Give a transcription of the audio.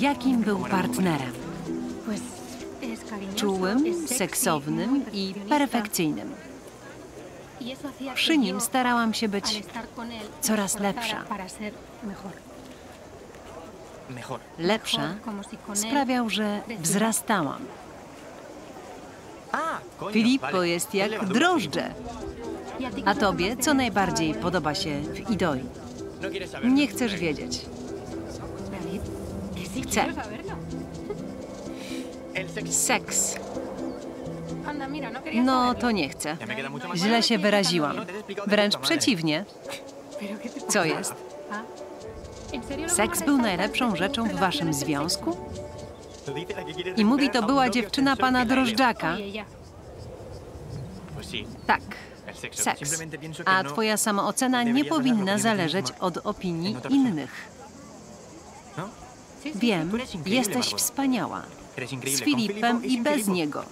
Jakim był partnerem? Czułym, seksownym i perfekcyjnym. Przy nim starałam się być coraz lepsza. Lepsza sprawiał, że wzrastałam. Ah, Filippo jest jak drożdże. A tobie co najbardziej podoba się w idoli? No. Nie chcesz wiedzieć. Sexo. Seks. No, to nie chcę. Źle się wyraziłam. Wręcz przeciwnie. Co jest? Seks był najlepszą rzeczą w waszym związku? Dice I mówi to była dziewczyna pana. Drożdżaka. Tak. Seks. A twoja samoocena nie powinna zależeć od opinii innych. Wiem, jesteś wspaniała. Z Filipem i bez niego.